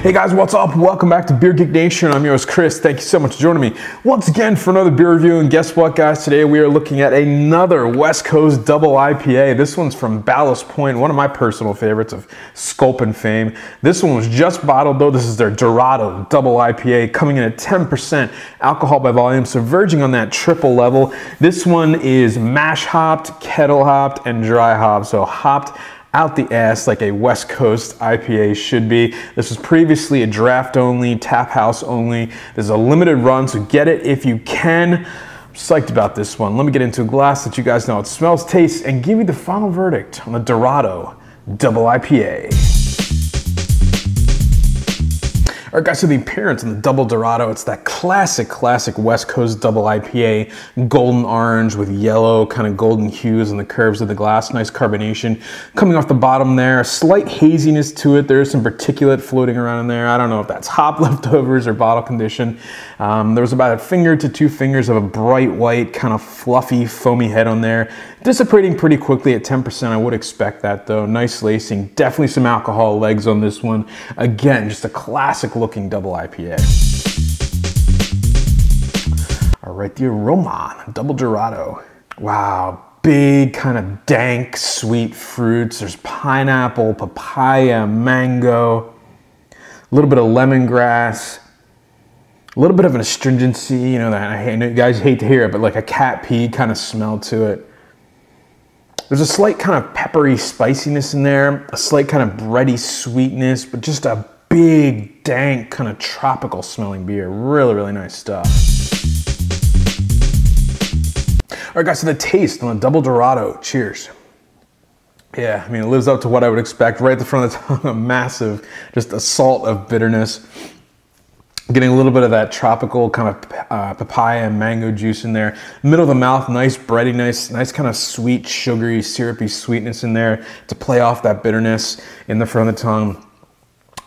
Hey guys, what's up? Welcome back to Beer Geek Nation. I'm yours, Chris. Thank you so much for joining me once again for another beer review. And guess what, guys? Today we are looking at another West Coast double IPA. This one's from Ballast Point, one of my personal favorites of Sculpin fame. This one was just bottled though. This is their Dorado double IPA coming in at 10% alcohol by volume, so verging on that triple level. This one is mash hopped, kettle hopped, and dry hopped. So hopped out the ass like a West Coast IPA should be. This was previously a draft only, tap house only. There's a limited run, so get it if you can. I'm psyched about this one. Let me get into a glass that you guys know it smells, tastes, and give me the final verdict on the Dorado Double IPA. All right, guys, so the appearance on the Double Dorado, it's that classic, classic West Coast Double IPA, golden orange with yellow kind of golden hues in the curves of the glass, nice carbonation. Coming off the bottom there, a slight haziness to it. There's some particulate floating around in there. I don't know if that's hop leftovers or bottle condition. Um, there was about a finger to two fingers of a bright white, kind of fluffy, foamy head on there. Dissipating pretty quickly at 10%. I would expect that though. Nice lacing, definitely some alcohol legs on this one. Again, just a classic looking double IPA. All right, the aroma, double Dorado. Wow, big kind of dank sweet fruits. There's pineapple, papaya, mango, a little bit of lemongrass, a little bit of an astringency, you know, that I know you guys hate to hear it, but like a cat pee kind of smell to it. There's a slight kind of peppery spiciness in there, a slight kind of bready sweetness, but just a big, dank, kind of tropical smelling beer. Really, really nice stuff. All right, guys, so the taste on the Double Dorado. Cheers. Yeah, I mean, it lives up to what I would expect. Right at the front of the tongue, a massive, just assault of bitterness. Getting a little bit of that tropical kind of uh, papaya and mango juice in there. Middle of the mouth, nice bready, nice, nice kind of sweet, sugary, syrupy sweetness in there to play off that bitterness in the front of the tongue.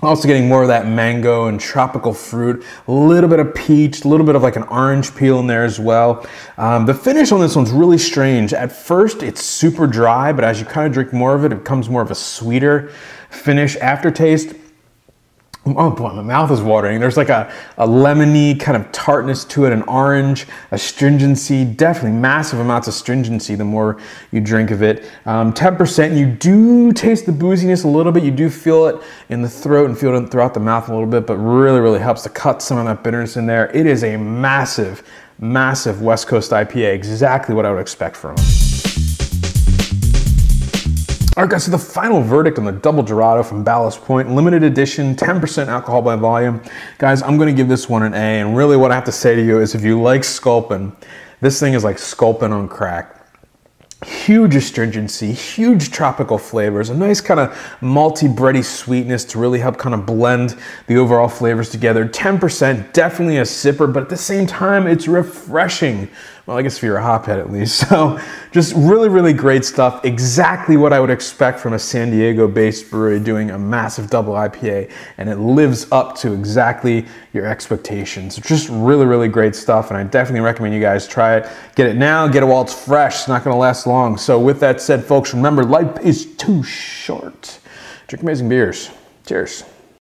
Also getting more of that mango and tropical fruit, a little bit of peach, a little bit of like an orange peel in there as well. Um, the finish on this one's really strange. At first, it's super dry, but as you kind of drink more of it, it becomes more of a sweeter finish aftertaste. Oh boy, my mouth is watering. There's like a, a lemony kind of tartness to it, an orange, astringency, definitely massive amounts of stringency the more you drink of it. Um, 10%, you do taste the booziness a little bit. You do feel it in the throat and feel it throughout the mouth a little bit, but really, really helps to cut some of that bitterness in there. It is a massive, massive West Coast IPA, exactly what I would expect from it. All right, guys, so the final verdict on the Double Dorado from Ballast Point, limited edition, 10% alcohol by volume. Guys, I'm gonna give this one an A, and really what I have to say to you is if you like Sculpin, this thing is like Sculpin on crack huge astringency, huge tropical flavors, a nice kind of malty, bready sweetness to really help kind of blend the overall flavors together. 10%, definitely a sipper, but at the same time, it's refreshing. Well, I guess if you're a hophead at least. So just really, really great stuff. Exactly what I would expect from a San Diego-based brewery doing a massive double IPA, and it lives up to exactly your expectations. Just really, really great stuff, and I definitely recommend you guys try it. Get it now, get it while it's fresh. It's not gonna last long. So with that said, folks, remember, life is too short. Drink amazing beers. Cheers.